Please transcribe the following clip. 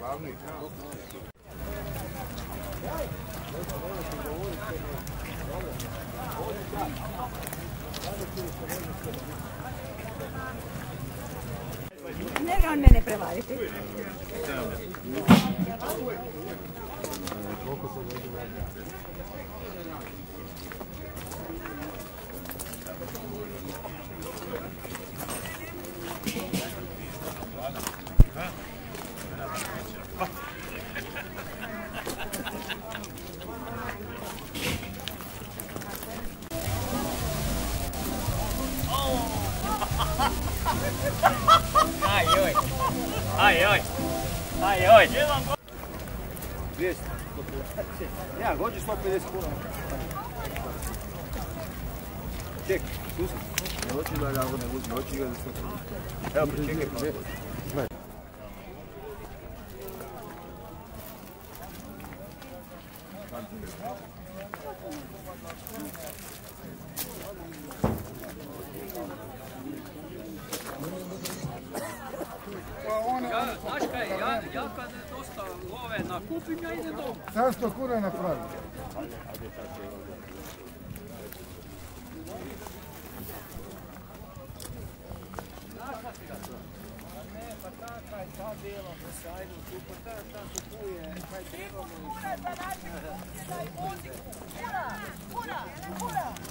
Glavni. Ne on mene prevariti. Ai oi. Ai oi. Ai oi. Vezi. Ia, gogi să mă pedeți cu Чек, слушай. Ночи да лягу не буду, ночи я не слышу. Я бы чекай, чекай. Thank you. Ja kad dosta love nakupim, ja idem doma. 700 kuna napravim. Tri kuna za našu, za i muziku. Kuna, kuna, kuna.